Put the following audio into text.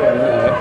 なんか。